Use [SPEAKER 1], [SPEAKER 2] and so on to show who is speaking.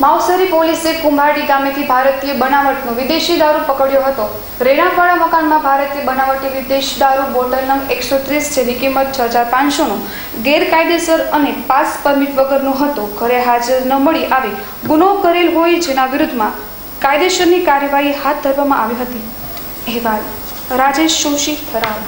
[SPEAKER 1] માવસરી પોલીસે કુંભારડી ગામેથી ભારતીય બનાવટનો વિદેશી દારૂ પકડ્યો હતો. રેણાવાળા મકાનમાં ભારતીય બનાવટી વિદેશી દારૂ બોટલ એકસો ત્રીસ જેની કિંમત છ હજાર પાંચસોનો ગેરકાયદેસર અને પાસ પરમિટ વગરનો હતો. ઘરે હાજર ન મળી આવી ગુનો કરેલ હોય જેના વિરુદ્ધમાં કાયદેસરની કાર્યવાહી હાથ ધરવામાં આવી હતી. અહેવાલ, રાજેશ જોશી, થરાદ.